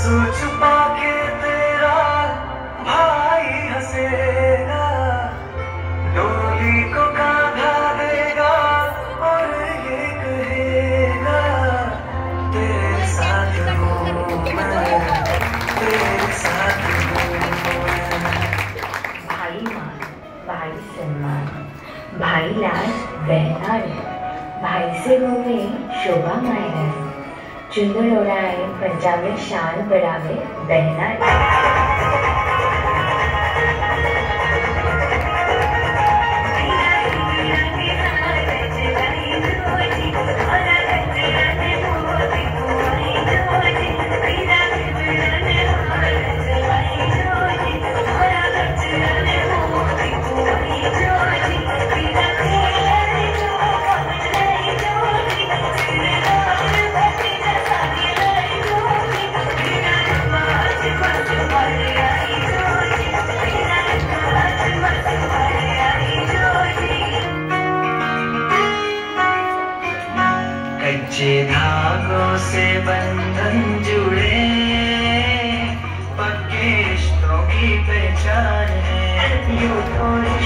आँसू छुपा के तेरा भाई हंसेगा। डोली को कांधा देगा और ये कहेगा, तेरे साथ तेरे साथ भाई मान, भाई सम्मान, भाई लाड बहना भाई से होवे शोभा मायरा चुंदर ओढ़ाए पंजाबी शान बढ़ावे बहना कच्चे धागों से बंधन जुड़े पक्के रिश्तों की पहचान है। यू रिश्ते